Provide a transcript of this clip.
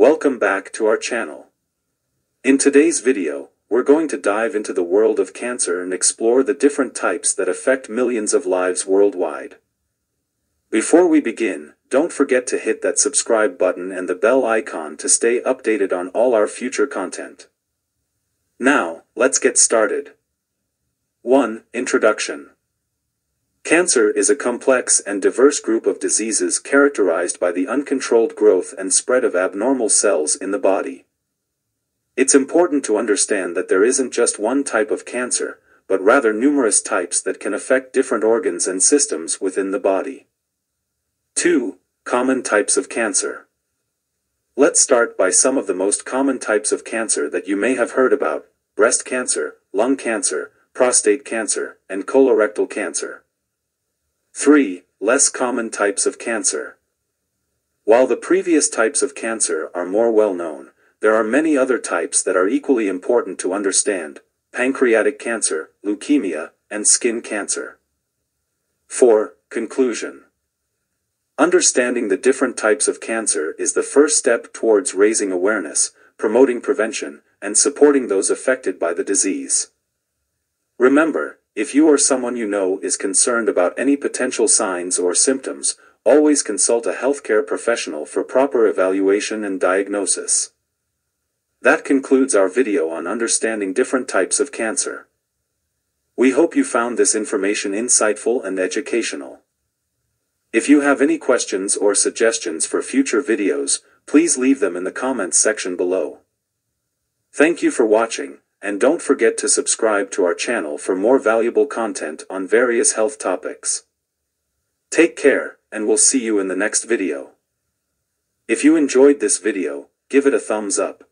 Welcome back to our channel. In today's video, we're going to dive into the world of cancer and explore the different types that affect millions of lives worldwide. Before we begin, don't forget to hit that subscribe button and the bell icon to stay updated on all our future content. Now, let's get started. 1. Introduction Cancer is a complex and diverse group of diseases characterized by the uncontrolled growth and spread of abnormal cells in the body. It's important to understand that there isn't just one type of cancer, but rather numerous types that can affect different organs and systems within the body. 2. Common types of cancer. Let's start by some of the most common types of cancer that you may have heard about breast cancer, lung cancer, prostate cancer, and colorectal cancer. 3. Less common types of cancer. While the previous types of cancer are more well known, there are many other types that are equally important to understand pancreatic cancer, leukemia, and skin cancer. 4. Conclusion Understanding the different types of cancer is the first step towards raising awareness, promoting prevention, and supporting those affected by the disease. Remember, if you or someone you know is concerned about any potential signs or symptoms, always consult a healthcare professional for proper evaluation and diagnosis. That concludes our video on understanding different types of cancer. We hope you found this information insightful and educational. If you have any questions or suggestions for future videos, please leave them in the comments section below. Thank you for watching, and don't forget to subscribe to our channel for more valuable content on various health topics. Take care, and we'll see you in the next video. If you enjoyed this video, give it a thumbs up.